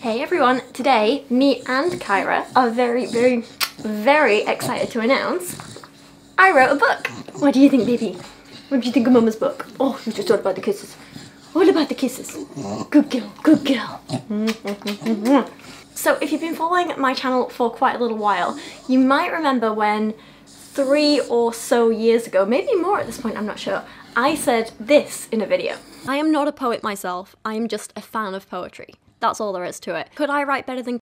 Hey everyone, today me and Kyra are very, very, very excited to announce I wrote a book. What do you think, baby? What do you think of Mama's book? Oh, you just thought about the kisses. What about the kisses? Good girl, good girl. so if you've been following my channel for quite a little while, you might remember when three or so years ago, maybe more at this point, I'm not sure, I said this in a video. I am not a poet myself, I am just a fan of poetry. That's all there is to it. Could I write better than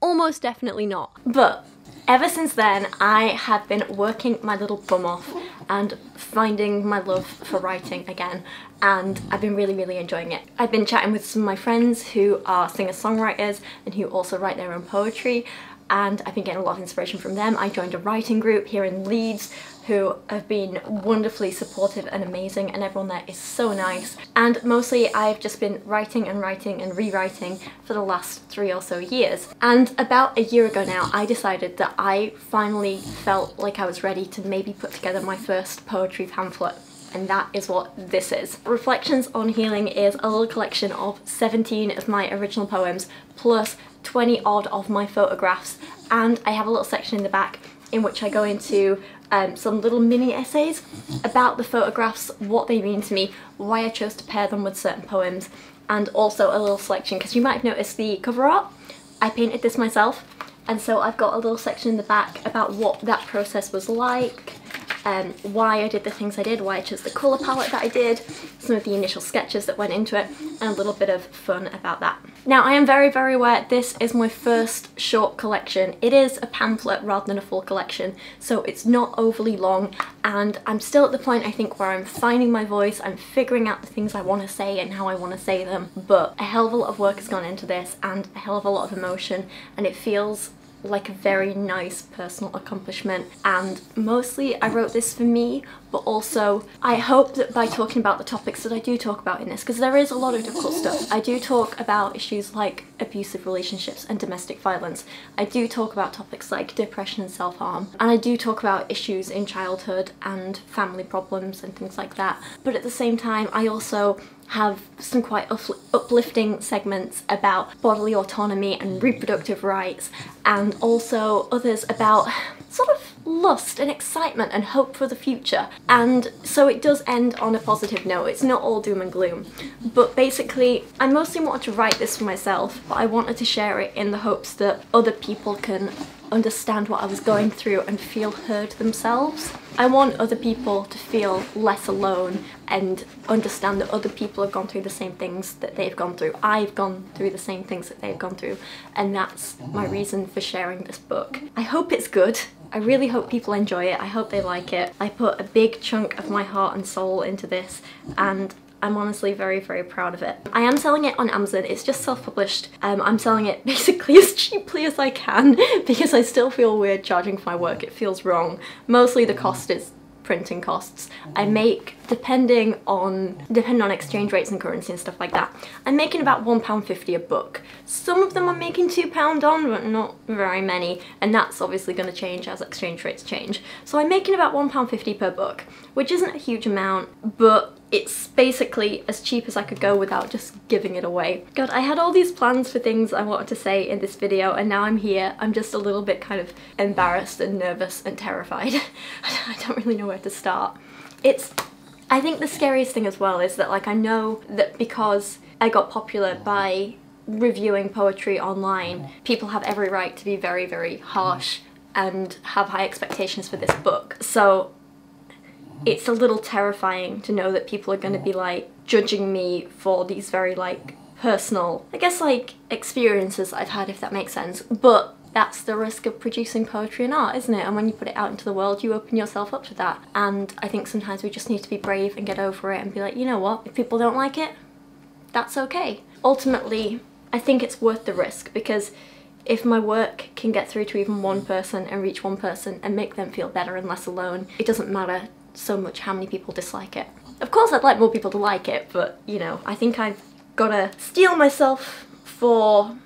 Almost definitely not. But ever since then, I have been working my little bum off and finding my love for writing again and I've been really really enjoying it. I've been chatting with some of my friends who are singer-songwriters and who also write their own poetry and I've been getting a lot of inspiration from them. I joined a writing group here in Leeds who have been wonderfully supportive and amazing and everyone there is so nice. And mostly I've just been writing and writing and rewriting for the last three or so years. And about a year ago now I decided that I finally felt like I was ready to maybe put together my first poetry pamphlet and that is what this is. Reflections on Healing is a little collection of 17 of my original poems plus 20 odd of my photographs and I have a little section in the back in which I go into um, some little mini essays about the photographs, what they mean to me, why I chose to pair them with certain poems and also a little selection because you might have noticed the cover art. I painted this myself and so I've got a little section in the back about what that process was like, um, why I did the things I did, why I chose the colour palette that I did, some of the initial sketches that went into it, and a little bit of fun about that. Now I am very very aware this is my first short collection. It is a pamphlet rather than a full collection, so it's not overly long and I'm still at the point I think where I'm finding my voice, I'm figuring out the things I want to say and how I want to say them, but a hell of a lot of work has gone into this and a hell of a lot of emotion and it feels like a very nice personal accomplishment and mostly I wrote this for me but also I hope that by talking about the topics that I do talk about in this because there is a lot of difficult stuff. I do talk about issues like abusive relationships and domestic violence. I do talk about topics like depression and self-harm and I do talk about issues in childhood and family problems and things like that but at the same time I also have some quite uplifting segments about bodily autonomy and reproductive rights and also others about sort of lust and excitement and hope for the future. And so it does end on a positive note. It's not all doom and gloom. But basically I mostly wanted to write this for myself but I wanted to share it in the hopes that other people can understand what I was going through and feel heard themselves. I want other people to feel less alone and understand that other people have gone through the same things that they've gone through. I've gone through the same things that they've gone through and that's my reason for sharing this book. I hope it's good. I really hope people enjoy it. I hope they like it. I put a big chunk of my heart and soul into this and I'm honestly very, very proud of it. I am selling it on Amazon. It's just self-published. Um, I'm selling it basically as cheaply as I can because I still feel weird charging for my work. It feels wrong. Mostly the cost is printing costs. I make, depending on depending on exchange rates and currency and stuff like that, I'm making about £1.50 a book. Some of them I'm making £2 on, but not very many, and that's obviously going to change as exchange rates change. So I'm making about £1.50 per book, which isn't a huge amount, but it's basically as cheap as I could go without just giving it away. God, I had all these plans for things I wanted to say in this video and now I'm here. I'm just a little bit kind of embarrassed and nervous and terrified. I don't really know where to start. It's, I think the scariest thing as well is that like I know that because I got popular by reviewing poetry online, people have every right to be very, very harsh and have high expectations for this book. So it's a little terrifying to know that people are going to be like judging me for these very like personal, I guess like experiences I've had if that makes sense. But that's the risk of producing poetry and art, isn't it? And when you put it out into the world, you open yourself up to that. And I think sometimes we just need to be brave and get over it and be like, you know what, if people don't like it, that's okay. Ultimately, I think it's worth the risk because if my work can get through to even one person and reach one person and make them feel better and less alone, it doesn't matter so much how many people dislike it. Of course I'd like more people to like it, but you know, I think I've gotta steel myself for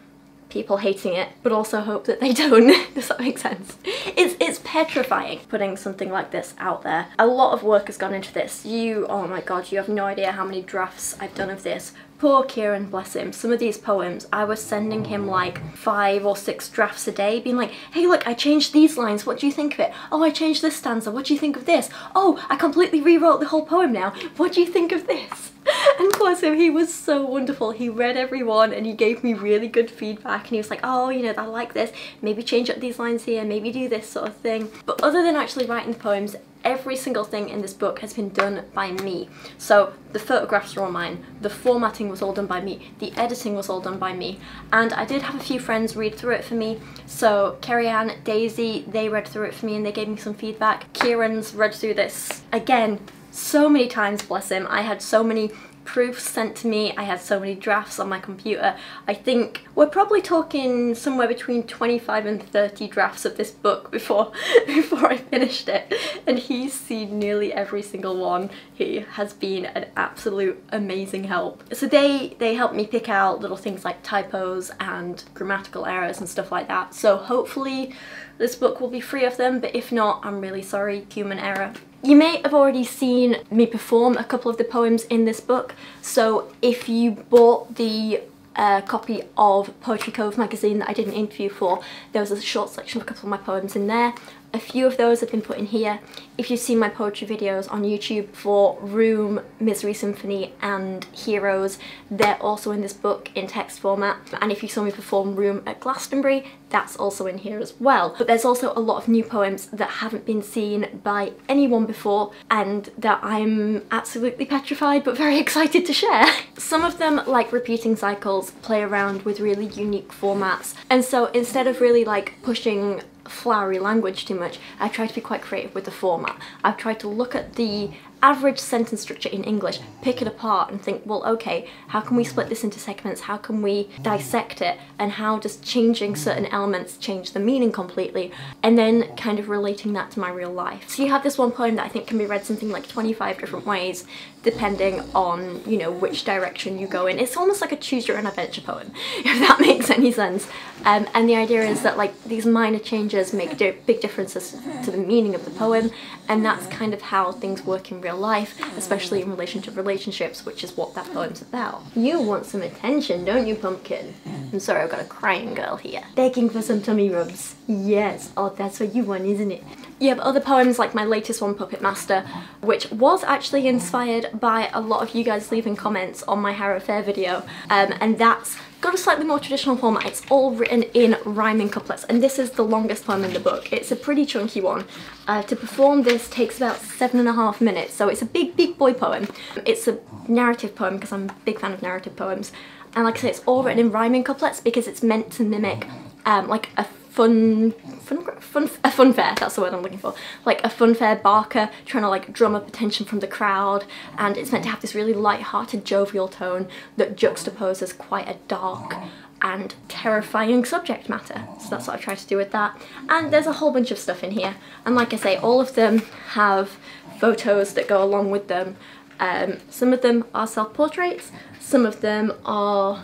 people hating it, but also hope that they don't. Does that make sense? It's petrifying putting something like this out there. A lot of work has gone into this. You, oh my god, you have no idea how many drafts I've done of this. Poor Kieran, bless him. Some of these poems, I was sending him like five or six drafts a day, being like, hey look, I changed these lines, what do you think of it? Oh, I changed this stanza, what do you think of this? Oh, I completely rewrote the whole poem now, what do you think of this? And bless he was so wonderful. He read everyone and he gave me really good feedback and he was like, oh, you know, I like this, maybe change up these lines here, maybe do this sort of thing. But other than actually writing the poems, every single thing in this book has been done by me. So the photographs are all mine, the formatting was all done by me, the editing was all done by me, and I did have a few friends read through it for me. So Kerry Ann, Daisy, they read through it for me and they gave me some feedback. Kieran's read through this again so many times, bless him. I had so many proofs sent to me. I had so many drafts on my computer. I think we're probably talking somewhere between 25 and 30 drafts of this book before before I finished it. And he's seen nearly every single one. He has been an absolute amazing help. So they, they helped me pick out little things like typos and grammatical errors and stuff like that. So hopefully this book will be free of them, but if not, I'm really sorry, human error. You may have already seen me perform a couple of the poems in this book, so if you bought the uh, copy of Poetry Cove magazine that I did an interview for, there was a short selection of a couple of my poems in there. A few of those have been put in here. If you've seen my poetry videos on YouTube for Womb, Misery Symphony and Heroes, they're also in this book in text format. And if you saw me perform Womb at Glastonbury, that's also in here as well. But there's also a lot of new poems that haven't been seen by anyone before and that I'm absolutely petrified but very excited to share. Some of them, like repeating cycles, play around with really unique formats. And so instead of really like pushing flowery language too much, I try to be quite creative with the format. I've tried to look at the average sentence structure in English, pick it apart and think, well, okay, how can we split this into segments? How can we dissect it? And how does changing certain elements change the meaning completely? And then kind of relating that to my real life. So you have this one poem that I think can be read something like 25 different ways, depending on, you know, which direction you go in. It's almost like a choose your own adventure poem, if that makes any sense. Um, and the idea is that like these minor changes make di big differences to the meaning of the poem, and that's kind of how things work in real life, especially in relation to relationships, which is what that poem's about. You want some attention, don't you, Pumpkin? I'm sorry, I've got a crying girl here. Begging for some tummy rubs. Yes, oh, that's what you want, isn't it? You have other poems like my latest one, Puppet Master, which was actually inspired by a lot of you guys leaving comments on my Harrow Fair video, um, and that's got a slightly more traditional format. It's all written in rhyming couplets and this is the longest poem in the book. It's a pretty chunky one. Uh, to perform this takes about seven and a half minutes so it's a big big boy poem. It's a narrative poem because I'm a big fan of narrative poems and like I say it's all written in rhyming couplets because it's meant to mimic um, like a fun, fun, fun, a funfair, that's the word I'm looking for. Like a fun fair barker trying to like drum up attention from the crowd and it's meant to have this really light-hearted jovial tone that juxtaposes quite a dark and terrifying subject matter. So that's what I've tried to do with that. And there's a whole bunch of stuff in here. And like I say, all of them have photos that go along with them. Um, some of them are self-portraits, some of them are,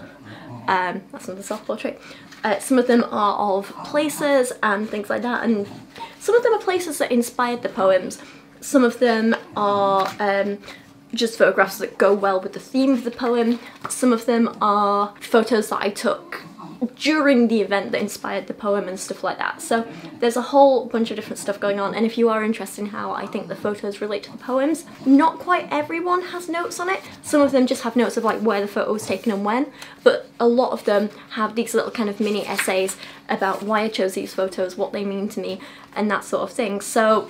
um, that's another self-portrait, uh, some of them are of places and things like that, and some of them are places that inspired the poems. Some of them are um, just photographs that go well with the theme of the poem. Some of them are photos that I took during the event that inspired the poem and stuff like that. So there's a whole bunch of different stuff going on and if you are interested in how I think the photos relate to the poems, not quite everyone has notes on it. Some of them just have notes of like where the photo was taken and when, but a lot of them have these little kind of mini essays about why I chose these photos, what they mean to me and that sort of thing. So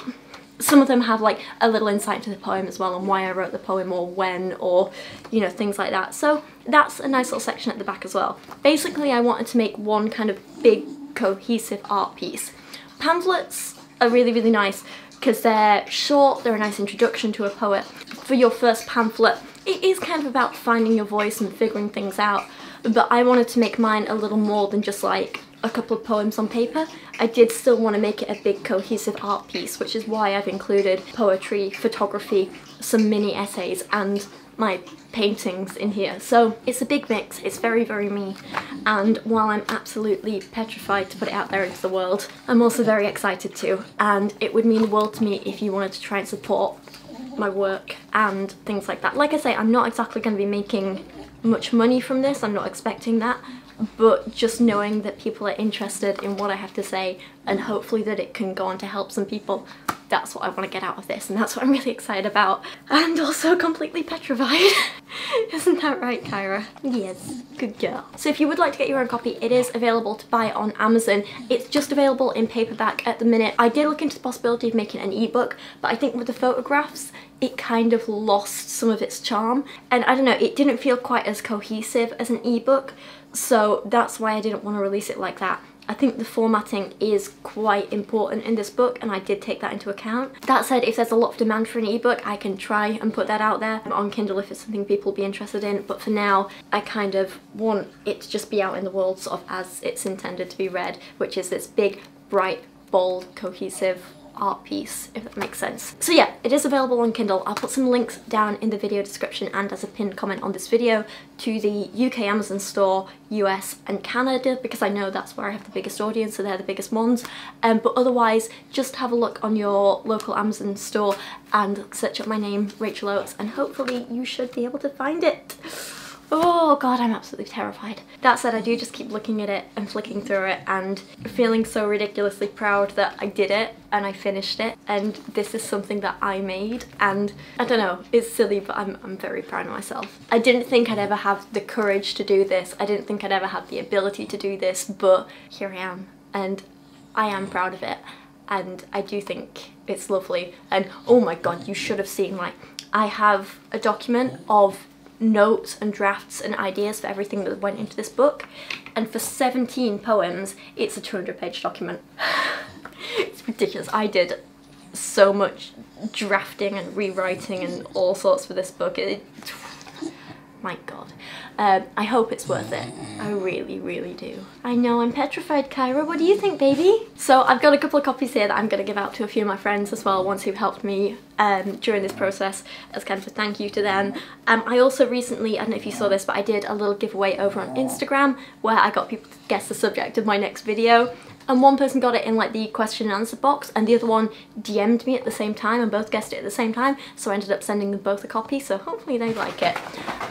some of them have like a little insight to the poem as well and why I wrote the poem or when or you know things like that so that's a nice little section at the back as well. Basically I wanted to make one kind of big cohesive art piece. Pamphlets are really really nice because they're short they're a nice introduction to a poet. For your first pamphlet it is kind of about finding your voice and figuring things out but I wanted to make mine a little more than just like a couple of poems on paper, I did still want to make it a big cohesive art piece, which is why I've included poetry, photography, some mini essays and my paintings in here. So it's a big mix, it's very, very me. And while I'm absolutely petrified to put it out there into the world, I'm also very excited to. And it would mean the world to me if you wanted to try and support my work and things like that. Like I say, I'm not exactly going to be making much money from this, I'm not expecting that, but just knowing that people are interested in what I have to say and hopefully that it can go on to help some people that's what I want to get out of this and that's what I'm really excited about. And also completely petrified. Isn't that right Kyra? Yes. Good girl. So if you would like to get your own copy it is available to buy on Amazon. It's just available in paperback at the minute. I did look into the possibility of making an ebook but I think with the photographs it kind of lost some of its charm. And I don't know it didn't feel quite as cohesive as an ebook so that's why I didn't want to release it like that. I think the formatting is quite important in this book and I did take that into account. That said, if there's a lot of demand for an ebook, I can try and put that out there on Kindle if it's something people will be interested in. But for now, I kind of want it to just be out in the world sort of as it's intended to be read, which is this big, bright, bold, cohesive art piece, if that makes sense. So yeah, it is available on Kindle. I'll put some links down in the video description and as a pinned comment on this video to the UK Amazon store, US and Canada, because I know that's where I have the biggest audience, so they're the biggest ones. Um, but otherwise, just have a look on your local Amazon store and search up my name, Rachel Oates, and hopefully you should be able to find it. Oh god, I'm absolutely terrified. That said, I do just keep looking at it and flicking through it and feeling so ridiculously proud that I did it and I finished it and this is something that I made and I don't know, it's silly but I'm, I'm very proud of myself. I didn't think I'd ever have the courage to do this. I didn't think I'd ever have the ability to do this but here I am and I am proud of it and I do think it's lovely and oh my god you should have seen like I have a document of notes and drafts and ideas for everything that went into this book and for 17 poems it's a 200 page document. it's ridiculous. I did so much drafting and rewriting and all sorts for this book. It, my god. Um, I hope it's worth it. I really, really do. I know, I'm petrified, Kyra. What do you think, baby? So I've got a couple of copies here that I'm going to give out to a few of my friends as well, ones who've helped me um, during this process as kind of a thank you to them. Um, I also recently, I don't know if you saw this, but I did a little giveaway over on Instagram where I got people to guess the subject of my next video and one person got it in like the question and answer box and the other one DM'd me at the same time and both guessed it at the same time so I ended up sending them both a copy so hopefully they like it.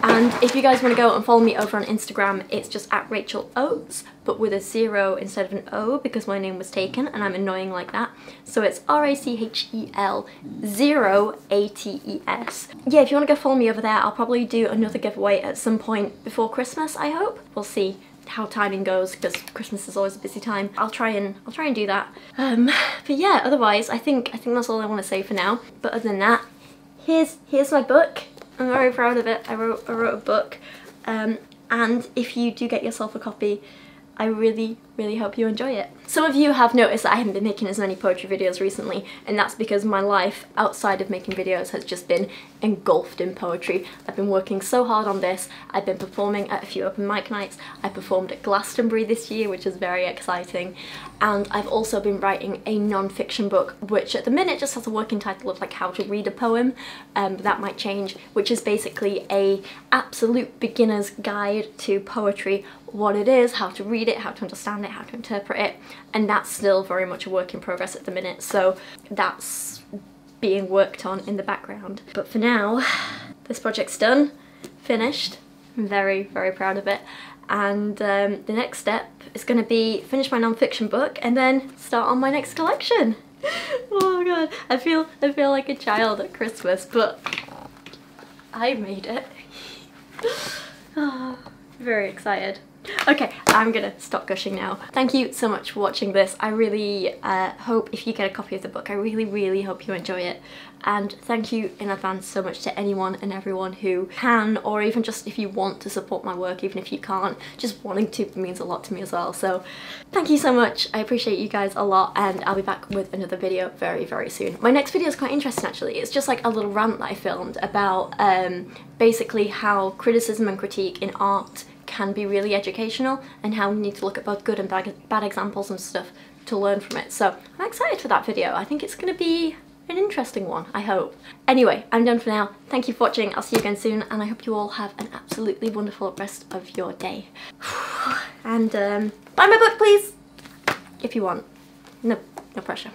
And if you guys want to go and follow me over on Instagram it's just at Rachel Oates but with a zero instead of an O because my name was taken and I'm annoying like that. So it's R-A-C-H-E-L zero A-T-E-S. Yeah, if you want to go follow me over there I'll probably do another giveaway at some point before Christmas I hope. We'll see how timing goes because Christmas is always a busy time. I'll try and I'll try and do that. Um, but yeah, otherwise I think I think that's all I want to say for now. But other than that, here's here's my book. I'm very proud of it. I wrote I wrote a book. Um, and if you do get yourself a copy, I really, really hope you enjoy it. Some of you have noticed that I haven't been making as many poetry videos recently, and that's because my life outside of making videos has just been engulfed in poetry. I've been working so hard on this, I've been performing at a few open mic nights, I performed at Glastonbury this year, which is very exciting, and I've also been writing a non-fiction book, which at the minute just has a working title of like how to read a poem, um, that might change, which is basically a absolute beginner's guide to poetry what it is, how to read it, how to understand it, how to interpret it, and that's still very much a work in progress at the minute, so that's being worked on in the background. But for now, this project's done, finished, I'm very, very proud of it, and um, the next step is going to be finish my non-fiction book and then start on my next collection. oh god, I feel, I feel like a child at Christmas, but I made it. oh, very excited. Okay, I'm gonna stop gushing now. Thank you so much for watching this. I really uh, hope if you get a copy of the book, I really, really hope you enjoy it. And thank you in advance so much to anyone and everyone who can, or even just if you want to support my work, even if you can't, just wanting to means a lot to me as well. So thank you so much. I appreciate you guys a lot and I'll be back with another video very, very soon. My next video is quite interesting actually. It's just like a little rant that I filmed about um, basically how criticism and critique in art can be really educational and how we need to look at both good and bad, bad examples and stuff to learn from it. So I'm excited for that video. I think it's going to be an interesting one, I hope. Anyway, I'm done for now. Thank you for watching. I'll see you again soon and I hope you all have an absolutely wonderful rest of your day. and um, buy my book please, if you want. No, no pressure.